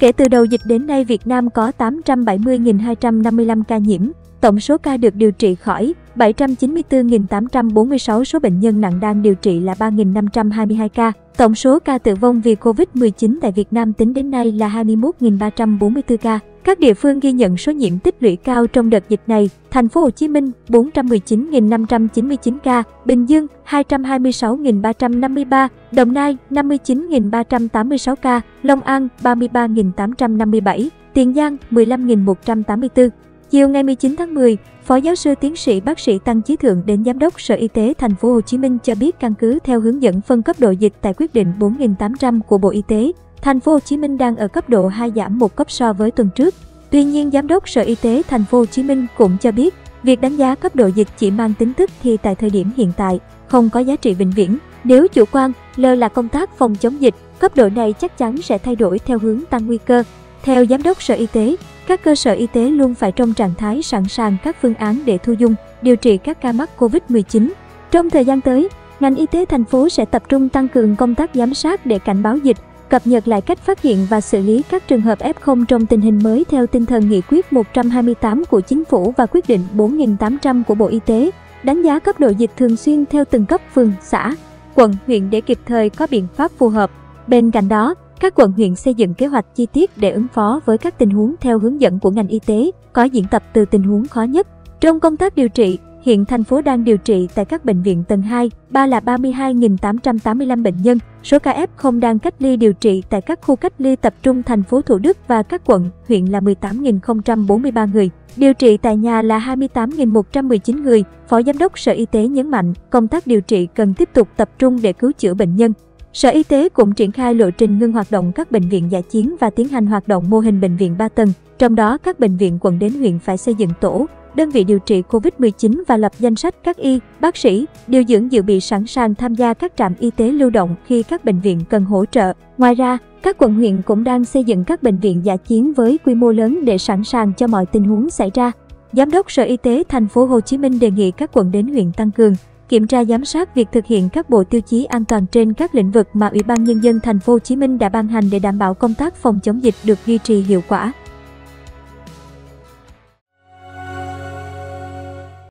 Kể từ đầu dịch đến nay, Việt Nam có 870.255 ca nhiễm, tổng số ca được điều trị khỏi 794.846 số bệnh nhân nặng đang điều trị là 3.522 ca. Tổng số ca tử vong vì Covid-19 tại Việt Nam tính đến nay là 21.344 ca. Các địa phương ghi nhận số nhiễm tích lũy cao trong đợt dịch này, thành phố Hồ Chí Minh 419.599 ca, Bình Dương 226.353, Đồng Nai 59.386 ca, Long An 33.857, Tiền Giang 15.184. Chiều ngày 19 tháng 10, Phó giáo sư tiến sĩ bác sĩ Tăng Chí Thượng đến Giám đốc Sở Y tế Thành phố Hồ Chí Minh cho biết căn cứ theo hướng dẫn phân cấp độ dịch tại quyết định 4.800 của Bộ Y tế, Thành phố Hồ Chí Minh đang ở cấp độ 2 giảm một cấp so với tuần trước. Tuy nhiên, Giám đốc Sở Y tế Thành phố Hồ Chí Minh cũng cho biết, việc đánh giá cấp độ dịch chỉ mang tính thức thì tại thời điểm hiện tại, không có giá trị vĩnh viễn. Nếu chủ quan, lơ là công tác phòng chống dịch, cấp độ này chắc chắn sẽ thay đổi theo hướng tăng nguy cơ. Theo Giám đốc Sở Y tế, các cơ sở y tế luôn phải trong trạng thái sẵn sàng các phương án để thu dung, điều trị các ca mắc COVID-19. Trong thời gian tới, ngành y tế thành phố sẽ tập trung tăng cường công tác giám sát để cảnh báo dịch, cập nhật lại cách phát hiện và xử lý các trường hợp F0 trong tình hình mới theo tinh thần nghị quyết 128 của chính phủ và quyết định 4800 của Bộ Y tế, đánh giá cấp độ dịch thường xuyên theo từng cấp phường, xã, quận, huyện để kịp thời có biện pháp phù hợp. Bên cạnh đó, các quận huyện xây dựng kế hoạch chi tiết để ứng phó với các tình huống theo hướng dẫn của ngành y tế, có diễn tập từ tình huống khó nhất. Trong công tác điều trị, hiện thành phố đang điều trị tại các bệnh viện tầng 2, 3 là 32.885 bệnh nhân, số ca F0 đang cách ly điều trị tại các khu cách ly tập trung thành phố Thủ Đức và các quận, huyện là 18.043 người. Điều trị tại nhà là 28.119 người, Phó Giám đốc Sở Y tế nhấn mạnh công tác điều trị cần tiếp tục tập trung để cứu chữa bệnh nhân. Sở Y tế cũng triển khai lộ trình ngưng hoạt động các bệnh viện giả chiến và tiến hành hoạt động mô hình bệnh viện 3 tầng, trong đó các bệnh viện quận đến huyện phải xây dựng tổ, đơn vị điều trị COVID-19 và lập danh sách các y, bác sĩ, điều dưỡng dự bị sẵn sàng tham gia các trạm y tế lưu động khi các bệnh viện cần hỗ trợ. Ngoài ra, các quận huyện cũng đang xây dựng các bệnh viện giả chiến với quy mô lớn để sẵn sàng cho mọi tình huống xảy ra. Giám đốc Sở Y tế thành phố Hồ Chí Minh đề nghị các quận đến huyện tăng cường kiểm tra giám sát việc thực hiện các bộ tiêu chí an toàn trên các lĩnh vực mà Ủy ban nhân dân thành phố Hồ Chí Minh đã ban hành để đảm bảo công tác phòng chống dịch được duy trì hiệu quả.